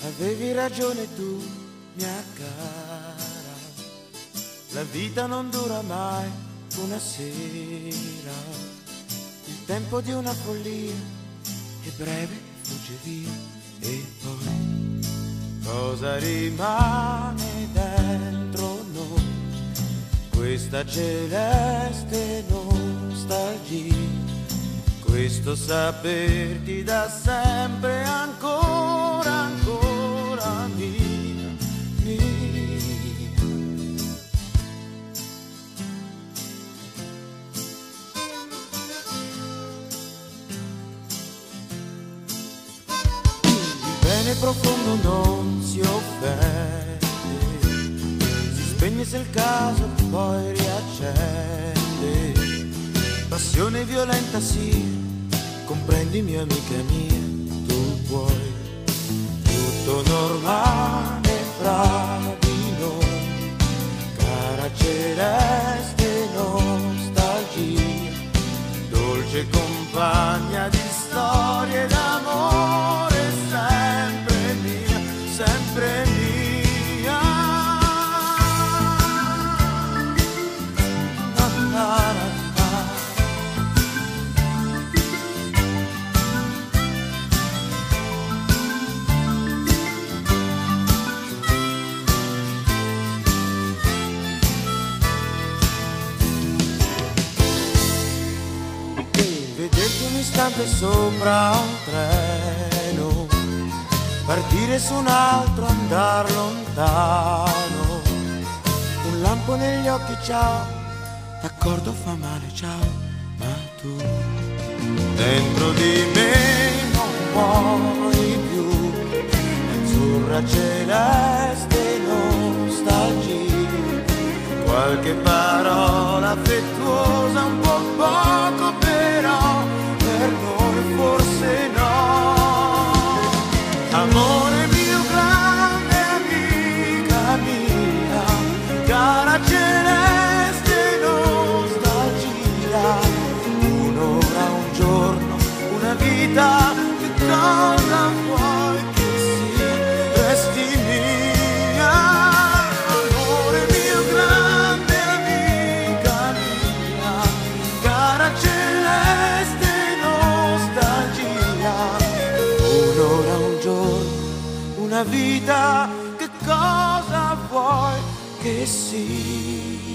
Avevi ragione tu, mia cara, la vita non dura mai una sera, il tempo di una follia è breve, fugge via. E poi cosa rimane dentro noi? Questa celeste nostalgia, questo saperti da sempre ancora, bene profondo non si offende, si spegne se il caso poi riaccende. Passione violenta sì, comprendimi amica mia, tu puoi. Tutto normale fra di noi, cara celeste nostalgia, dolce compagna di Vederti un istante sopra un treno, partire su un altro, andar lontano, un lampo negli occhi, ciao, d'accordo fa male, ciao, ma tu? Dentro di me non muori più, azzurra celeste nostalgia, qualche parola affettuosa, un po' poco vita, che cosa vuoi che sia, resti mia. Amore mio grande amica mia, cara celeste nostalgia, un'ora, un giorno, una vita, che cosa vuoi che sia?